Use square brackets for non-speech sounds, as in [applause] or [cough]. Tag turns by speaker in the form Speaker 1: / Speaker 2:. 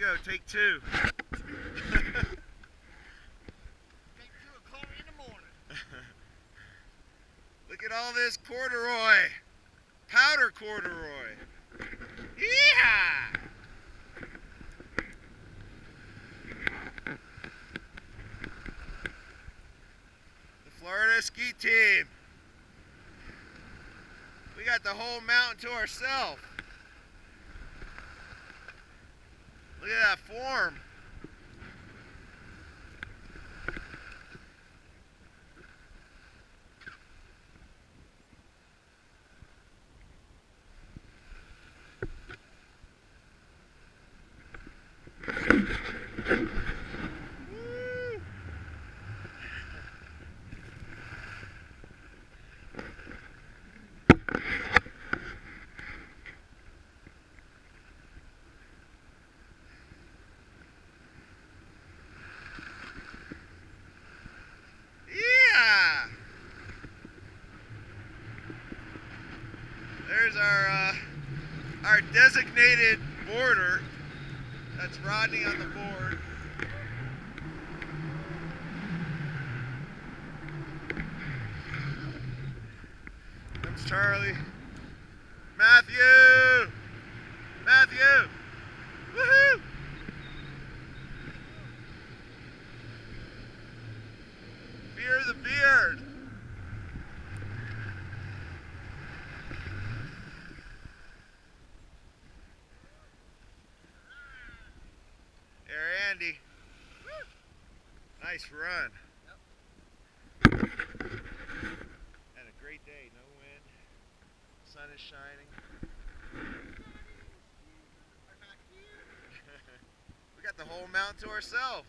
Speaker 1: go. Take two. [laughs]
Speaker 2: Take two and call me in the morning. [laughs]
Speaker 1: Look at all this corduroy. Powder corduroy. Yeah! The Florida ski team. We got the whole mountain to ourselves. Look at that form. There's our uh, our designated boarder. That's Rodney on the board. Comes Charlie. Matthew! Matthew! Woohoo! Fear the beard! There, Andy. Nice run. Had a great day, no wind. Sun is shining. [laughs] we got the whole mountain to ourselves.